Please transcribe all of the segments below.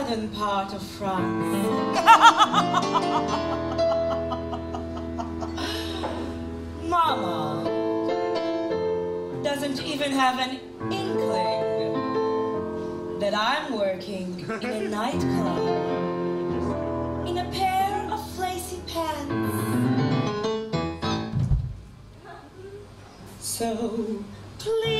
southern part of France. Mama doesn't even have an inkling that I'm working in a nightclub in a pair of flacy pants. So please.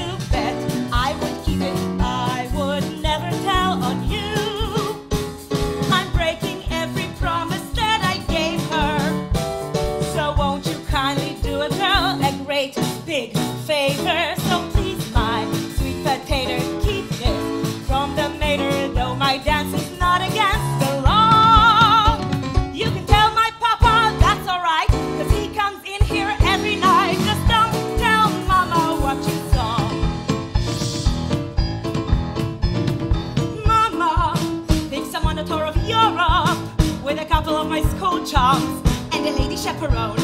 all my school chums and a lady chaperone.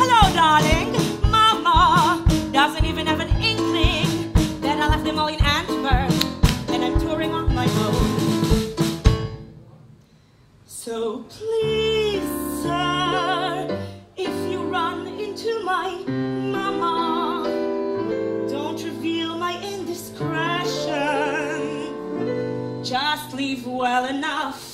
Hello, darling. Mama doesn't even have an inkling that I left them all in Antwerp and I'm touring on my own. So please, sir, if you run into my mama, don't reveal my indiscretion. Just leave well enough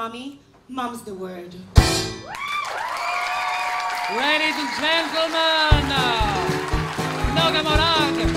mommy, mom's the word. Ladies and gentlemen, uh, Noga Morag.